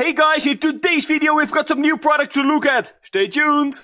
Hey guys, in today's video we've got some new products to look at. Stay tuned.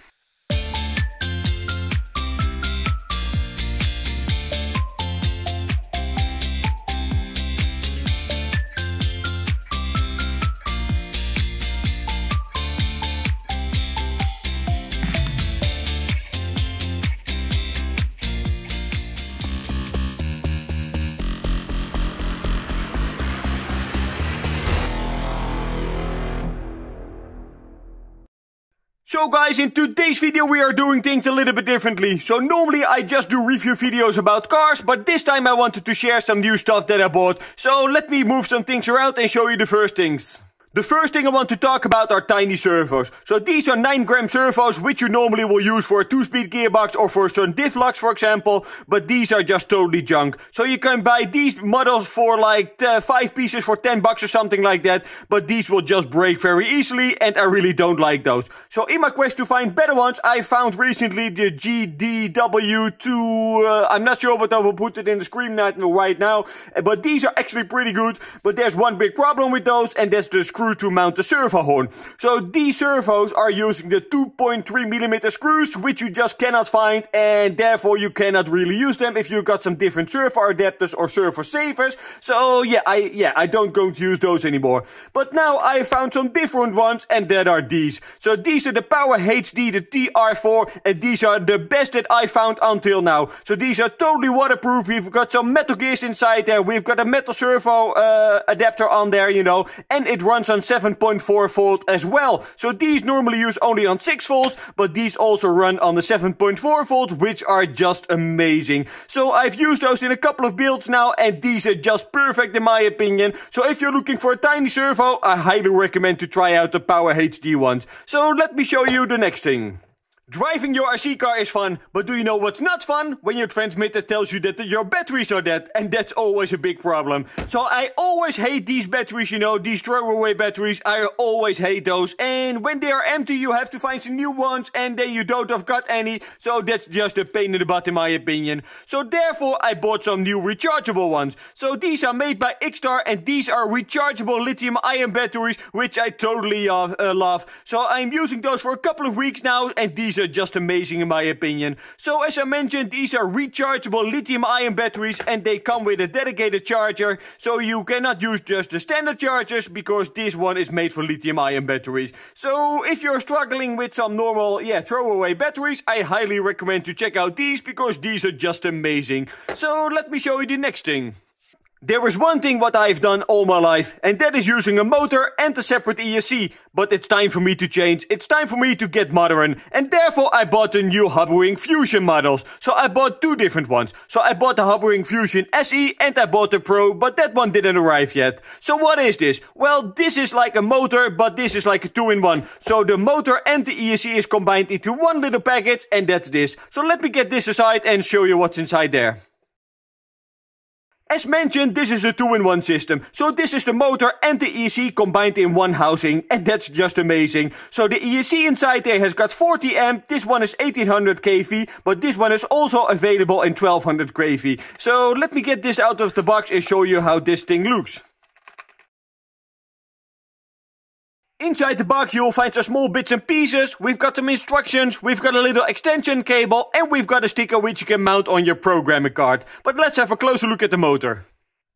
So guys, in today's video we are doing things a little bit differently. So normally I just do review videos about cars, but this time I wanted to share some new stuff that I bought. So let me move some things around and show you the first things. The first thing I want to talk about are tiny servos. So these are 9 gram servos which you normally will use for a 2-speed gearbox or for certain diff locks for example. But these are just totally junk. So you can buy these models for like uh, 5 pieces for 10 bucks or something like that. But these will just break very easily and I really don't like those. So in my quest to find better ones I found recently the GDW2. Uh, I'm not sure but I will put it in the screen right now. But these are actually pretty good. But there's one big problem with those and that's the screw screw to mount the servo horn. So these servos are using the 2.3 millimeter screws, which you just cannot find, and therefore you cannot really use them if you've got some different servo adapters or servo savers. So yeah, I yeah I don't going to use those anymore. But now I found some different ones, and that are these. So these are the Power HD, the TR4, and these are the best that I found until now. So these are totally waterproof. We've got some metal gears inside there. We've got a metal servo uh, adapter on there, you know, and it runs on on 7.4 volt as well. So these normally use only on 6 volts, but these also run on the 7.4 volts, which are just amazing. So I've used those in a couple of builds now, and these are just perfect in my opinion. So if you're looking for a tiny servo, I highly recommend to try out the Power HD ones. So let me show you the next thing. Driving your RC car is fun, but do you know what's not fun? When your transmitter tells you that your batteries are dead, and that's always a big problem. So I always hate these batteries, you know, these throwaway batteries, I always hate those. And when they are empty, you have to find some new ones, and then you don't have got any, so that's just a pain in the butt in my opinion. So therefore, I bought some new rechargeable ones. So these are made by Xtar, and these are rechargeable lithium ion batteries, which I totally uh, uh, love. So I'm using those for a couple of weeks now, and these these are just amazing in my opinion. So as I mentioned, these are rechargeable lithium ion batteries and they come with a dedicated charger. So you cannot use just the standard chargers because this one is made for lithium ion batteries. So if you're struggling with some normal, yeah, throwaway batteries, I highly recommend to check out these because these are just amazing. So let me show you the next thing. There is one thing what I've done all my life, and that is using a motor and a separate ESC. But it's time for me to change. It's time for me to get modern. And therefore I bought the new Hobbywing Fusion models. So I bought two different ones. So I bought the Hobbywing Fusion SE and I bought the Pro, but that one didn't arrive yet. So what is this? Well, this is like a motor, but this is like a two-in-one. So the motor and the ESC is combined into one little package, and that's this. So let me get this aside and show you what's inside there. As mentioned, this is a two-in-one system. So this is the motor and the ESC combined in one housing, and that's just amazing. So the ESC inside there has got 40 amp, this one is 1800 kV, but this one is also available in 1200 kV. So let me get this out of the box and show you how this thing looks. Inside the box you'll find some small bits and pieces, we've got some instructions, we've got a little extension cable and we've got a sticker which you can mount on your programming card. But let's have a closer look at the motor.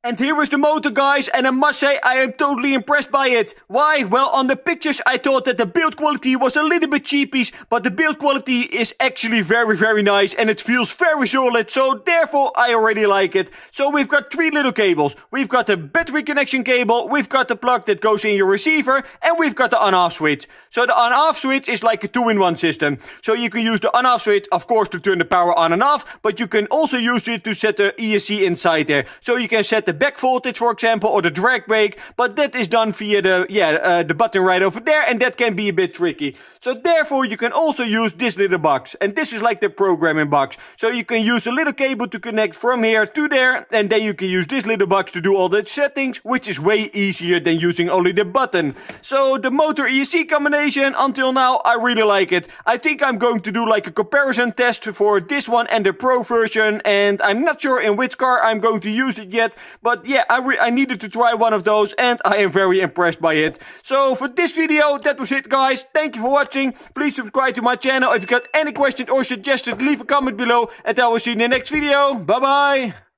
And here is the motor guys and I must say I am totally impressed by it. Why? Well on the pictures I thought that the build quality was a little bit cheapish but the build quality is actually very very nice and it feels very solid so therefore I already like it. So we've got three little cables. We've got the battery connection cable, we've got the plug that goes in your receiver and we've got the on-off switch. So the on-off switch is like a two-in-one system. So you can use the on-off switch of course to turn the power on and off but you can also use it to set the ESC inside there. So you can set the back voltage, for example, or the drag brake, but that is done via the, yeah, uh, the button right over there, and that can be a bit tricky. So therefore, you can also use this little box, and this is like the programming box. So you can use a little cable to connect from here to there, and then you can use this little box to do all the settings, which is way easier than using only the button. So the motor ESC combination, until now, I really like it. I think I'm going to do like a comparison test for this one and the Pro version, and I'm not sure in which car I'm going to use it yet, But yeah, I, I needed to try one of those and I am very impressed by it. So for this video, that was it guys. Thank you for watching. Please subscribe to my channel. If you got any questions or suggestions, leave a comment below and I will see you in the next video. Bye bye.